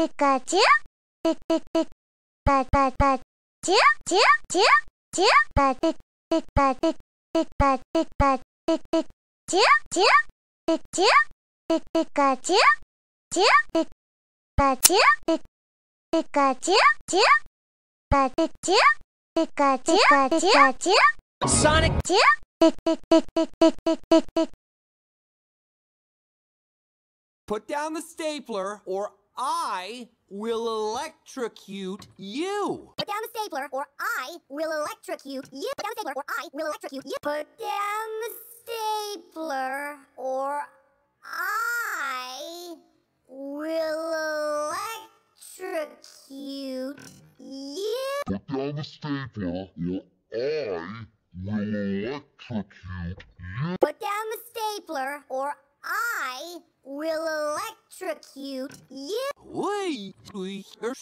Pikachu, Pikachu, Pikachu, Pikachu, Pikachu, Sonic. Put down the stapler, or I will electrocute you. Put down the stapler, or I will electrocute you. Put down the stapler, or I will electrocute you. Put down the stapler, or I will electrocute you. Put down the stapler, or I will electrocute you. Put down the stapler, or I will electrocute you. Wait, we are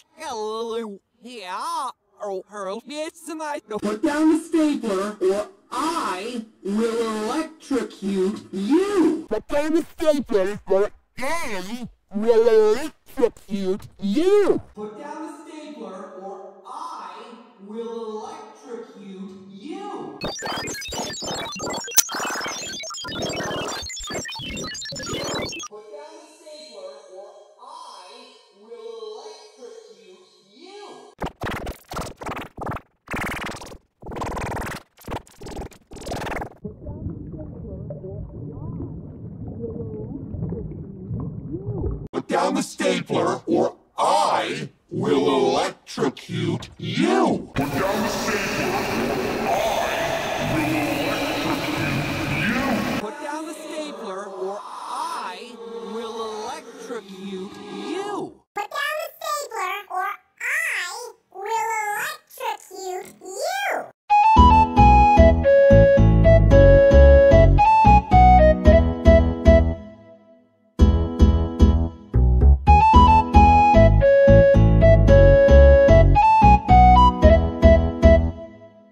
yeah. Oh, hurl, yes, and I put down the stapler, or I will electrocute you. Put down the stapler, or I will electrocute you. put down the stapler or I will electrocute you. Put down the stapler or I will electrocute you. Put down the stapler or I will electrocute